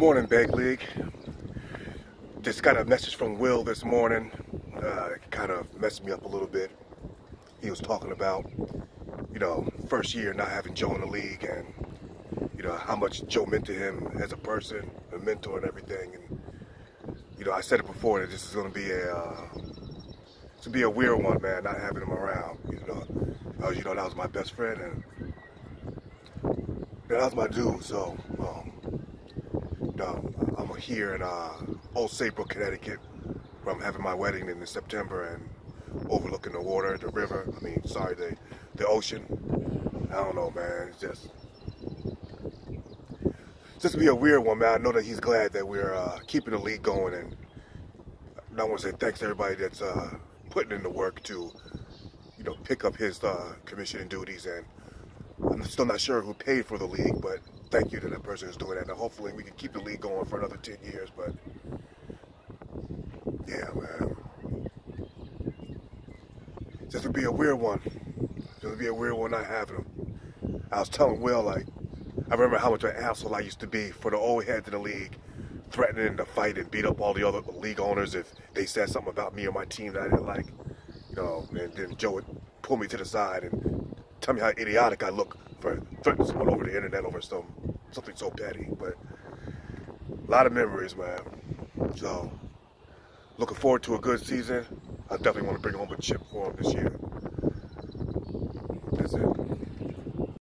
morning, Big League. Just got a message from Will this morning. Uh, kind of messed me up a little bit. He was talking about, you know, first year not having Joe in the league and, you know, how much Joe meant to him as a person, a mentor and everything. And, you know, I said it before that this is going to be a, uh, to be a weird one, man, not having him around. You know, was, you know, that was my best friend and that was my dude. So, um, know, I'm here in uh, Old Saybrook, Connecticut, where I'm having my wedding in September and overlooking the water, the river. I mean, sorry, the the ocean. I don't know, man. It's just just be a weird one, man. I know that he's glad that we're uh, keeping the league going, and I want to say thanks to everybody that's uh, putting in the work to, you know, pick up his uh, commissioning duties. And I'm still not sure who paid for the league, but thank you to the person who's doing that. And hopefully we can keep the league going for another 10 years. But yeah, man. Just to be a weird one. Just to be a weird one not having him. I was telling Will, like, I remember how much an asshole I used to be for the old heads of the league, threatening to fight and beat up all the other league owners if they said something about me or my team that I didn't like. You know, and then Joe would pull me to the side and tell me how idiotic I look for threatening someone over the internet over some something so petty. But a lot of memories, man. So looking forward to a good season. I definitely want to bring home a chip for him this year. That's it.